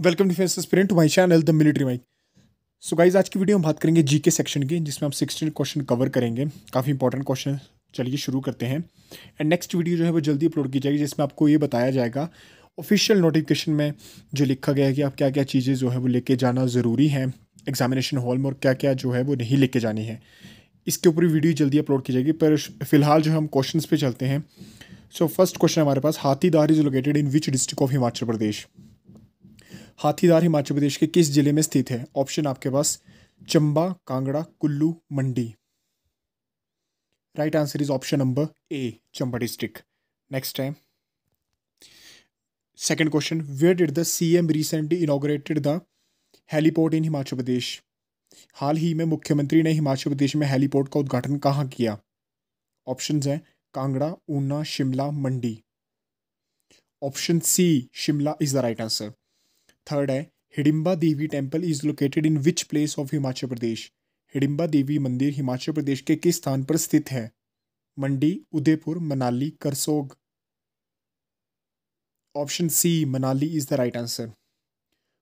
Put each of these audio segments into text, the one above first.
Welcome defence aspirant my channel the military mike so guys आज की video हम बात करेंगे जीके सेक्शन की, जिसमें हम सिक्सटीन क्वेश्चन कवर करेंगे। काफ़ी इंपॉर्टेंट क्वेश्चन चलिए शुरू करते हैं। एंड नेक्स्ट वीडियो जो है, वो जल्दी अपलोड की जाएगी, जिसमें आपको ये बताया जाएगा ऑफिशियल नोटिफिकेशन में जो लिखा गया है कि आप क्या क्या चीज़ें जो है, वो लेके जाना ज़रूरी है। एग्जामिनेशन हॉल में और क्या क्या जो है, वो नहीं लेके जानी है। इसके ऊपर वीडियो जल्दी अपलोड की जाएगी, पर फ़िलहाल जो हम क्वेश्चन पे चलते हैं। सो फ़र्स्ट क्वेश्चन हमारे पास, Hathidar is located in which district of Himachal Pradesh Hathidar Himachal Pradesh के किस ज़िले में स्थित है? ऑप्शन आपके पास Chamba, Kangra, Kullu, Mandi. Right answer is option number A Chamba district next time second question where did the C M recently inaugurated the heliport in Himachal Pradesh हाल ही में मुख्यमंत्री ने हिमाचल प्रदेश में हेलीपोर्ट का उद्घाटन कहाँ किया? ऑप्शन हैं, Kangra, Una, Shimla, Mandi. Option C Shimla is the right answer third है Hidimba Devi temple is located in which place of Himachal Pradesh Hidimba Devi मंदिर हिमाचल प्रदेश के किस स्थान पर स्थित है? Mandi, Udaipur, Manali, Karsog. Option C Manali is the right answer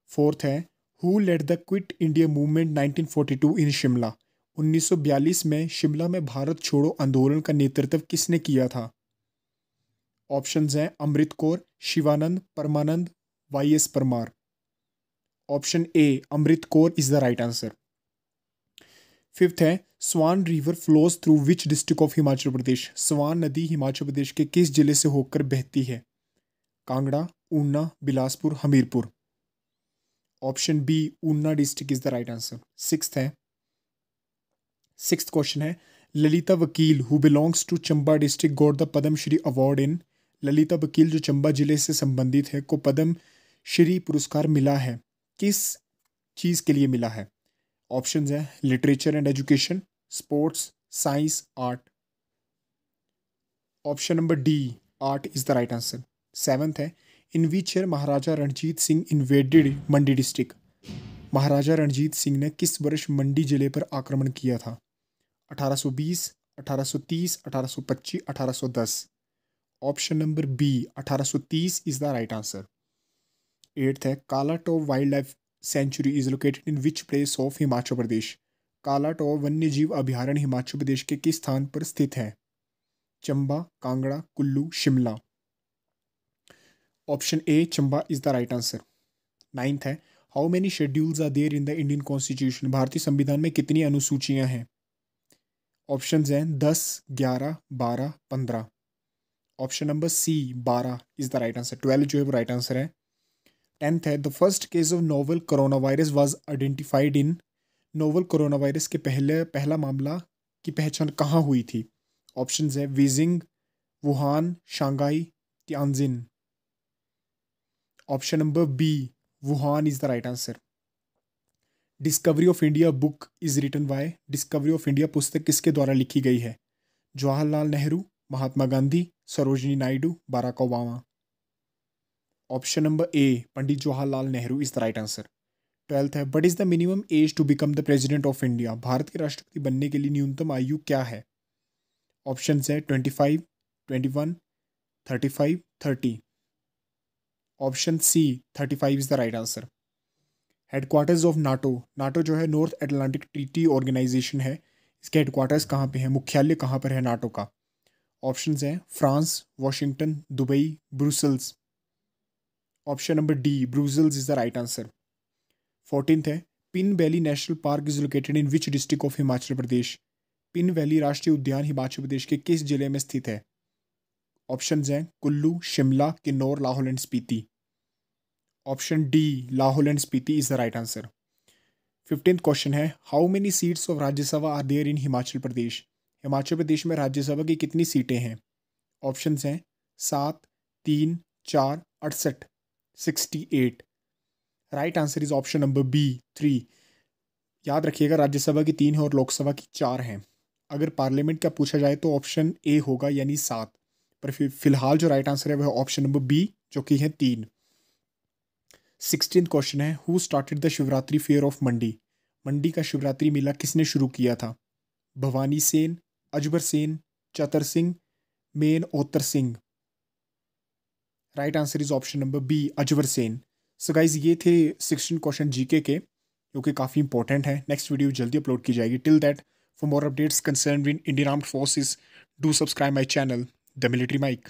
fourth है who led the quit India movement 1942 in Shimla 1942 में शिमला में भारत छोड़ो आंदोलन का नेतृत्व किसने किया था? ऑप्शन हैं, Amrit Kaur, Shivanand, Parmanand, Y S Parmar. Option A, Amrit Kaur is the right answer fifth है Swan river flows through which district of Himachal Pradesh Swan नदी हिमाचल प्रदेश के किस ज़िले से होकर बहती है? Kangra, Una, Bilaspur, Hamirpur. Option B Una district is the right answer six है सिक्स क्वेश्चन है, Lalita Vakil who belongs to Chamba district got the Padma Shri award in Lalita Vakil जो चंबा ज़िले से संबंधित है, को पद्म श्री पुरस्कार मिला है। किस चीज़ के लिए मिला है? ऑप्शन है literature and education sports science art option number D art is the right answer seventh है in which year Maharaja Ranjit Singh invaded Mandi district Maharaja Ranjit Singh ने किस वर्ष मंडी ज़िले पर आक्रमण किया था? 1820, 1830, 1825, 1810 option number B 1830 is the right answer eighth है। Kala top wildlife sanctuary is located in which place of Himachal Pradesh Kala top वन्य जीव अभ्यारण्य हिमाचल प्रदेश के किस स्थान पर स्थित है? Chamba, Kangra, Kullu, Shimla. Option A Chamba is the right answer ninth है how many schedules are there in the Indian constitution भारतीय संविधान में कितनी अनुसूचियाँ हैं? ऑप्शन हैं, दस, ग्यारह, बारह, पंद्रह। ऑप्शन नंबर सी बारह is the right answer twelve जो है वो राइट आंसर है। टेंथ है the first case of novel coronavirus was identified in novel coronavirus के पहले, पहला मामला की पहचान कहाँ हुई थी? ऑप्शन है Beijing Wuhan Shanghai Tianjin option number B Wuhan is the right answer discovery of India book is written by discovery of India पुस्तक किसके द्वारा लिखी गई है? Jawaharlal Nehru, Mahatma Gandhi, Sarojini Naidu, Barack Obama. Option number A, Pandit Jawaharlal Nehru is the right answer twelfth है what is the minimum age to become the president of India Bharat के राष्ट्रपति बनने के लिए न्यूनतम आयु क्या है? ऑप्शन है twenty five twenty one thirty five thirty option C thirty five is the right answer headquarters of NATO NATO जो है नॉर्थ एटलांटिक ट्रीटी ऑर्गेनाइजेशन है. इसके हेडक्वार्टर्स कहाँ पे हैं? मुख्यालय कहाँ पर है? नाटो का. ऑप्शन हैं France Washington Dubai Brussels option number D Brussels is the right answer fourteen है Pin valley national park is located in which district of Himachal Pradesh Pin valley राष्ट्रीय उद्यान हिमाचल प्रदेश के किस ज़िले में स्थित है? ऑप्शन हैं, Kullu, Shimla, Kinnaur, Lahaul and Spiti. Option D Lahaul and Spiti is the right answer fifteenth question है how many seats of Rajya Sabha are there in Himachal Pradesh Himachal Pradesh में राज्यसभा की कितनी सीटें हैं? Option हैं, सात, तीन, चार, अड़सठ। Sixty eight right answer is option number B three याद रखिएगा, राज्यसभा की तीन है और लोकसभा की चार हैं। अगर पार्लियामेंट का पूछा जाए तो ऑप्शन ए होगा, यानी सात। पर फिर, फ़िलहाल जो राइट आंसर है, वह ऑप्शन नंबर बी जो कि है तीन। सिक्सटीन क्वेश्चन है who started the Shivratri fair of Mandi Mandi का शिवरात्रि मेला किसने शुरू किया था? भवानी सेन, अजबर सेन, चतर सिंह, मेन ओतर Singh. Right answer is option number B, Ajbar Sen. So guys ये थे सिक्सटीन क्वेश्चन जीके के, जो कि काफ़ी इंपॉर्टेंट है। नेक्स्ट वीडियो जल्दी अपलोड की जाएगी। Till that for more updates concerning Indian armed forces do subscribe my channel the military mike